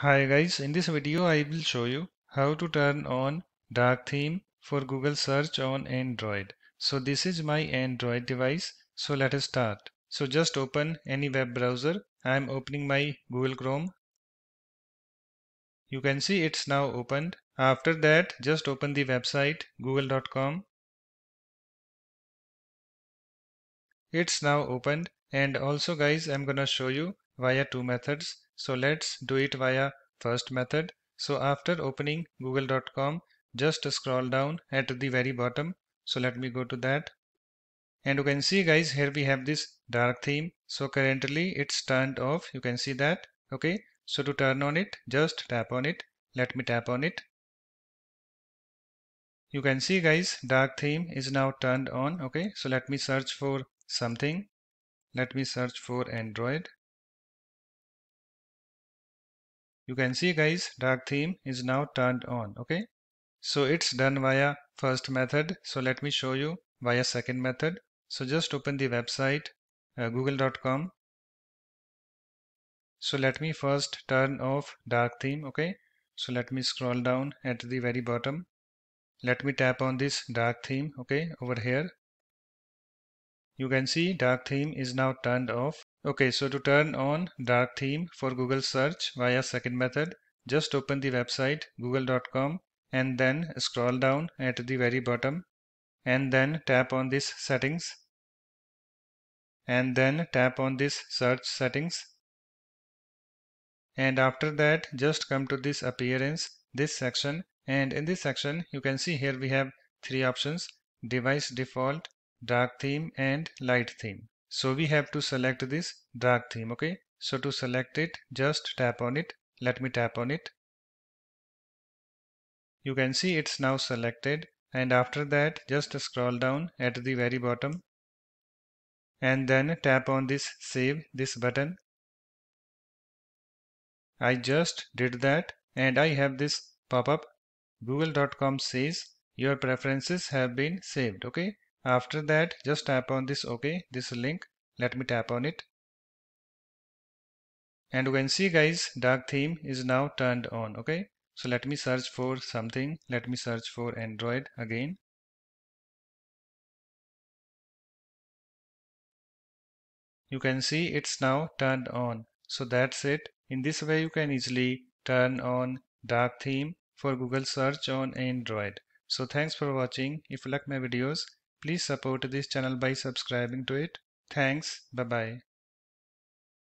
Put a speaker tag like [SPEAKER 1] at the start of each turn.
[SPEAKER 1] Hi guys, in this video I will show you how to turn on dark theme for Google search on Android. So this is my Android device. So let us start. So just open any web browser. I am opening my Google Chrome. You can see it's now opened. After that just open the website google.com. It's now opened and also guys I'm gonna show you via two methods so let's do it via first method. So after opening google.com, just scroll down at the very bottom. So let me go to that. And you can see guys, here we have this dark theme. So currently it's turned off. You can see that. Okay. So to turn on it, just tap on it. Let me tap on it. You can see guys, dark theme is now turned on. Okay. So let me search for something. Let me search for Android. you can see guys dark theme is now turned on okay? So it's done via first method. So let me show you via second method. So just open the website uh, google.com so let me first turn off dark theme okay? So let me scroll down at the very bottom. Let me tap on this dark theme okay over here you can see dark theme is now turned off. Okay, so to turn on dark theme for Google search via second method, just open the website google.com and then scroll down at the very bottom and then tap on this settings and then tap on this search settings. And after that just come to this appearance this section and in this section you can see here we have three options device default dark theme and light theme. So we have to select this dark theme okay? So to select it just tap on it. Let me tap on it. You can see it's now selected. And after that just scroll down at the very bottom. And then tap on this save this button. I just did that and I have this pop-up. Google.com says your preferences have been saved okay after that, just tap on this OK, this link. Let me tap on it. And you can see guys, dark theme is now turned on. Okay. So let me search for something. Let me search for Android again. You can see it's now turned on. So that's it. In this way you can easily turn on dark theme for Google search on Android. So thanks for watching. If you like my videos, Please support this channel by subscribing to it. Thanks. Bye bye.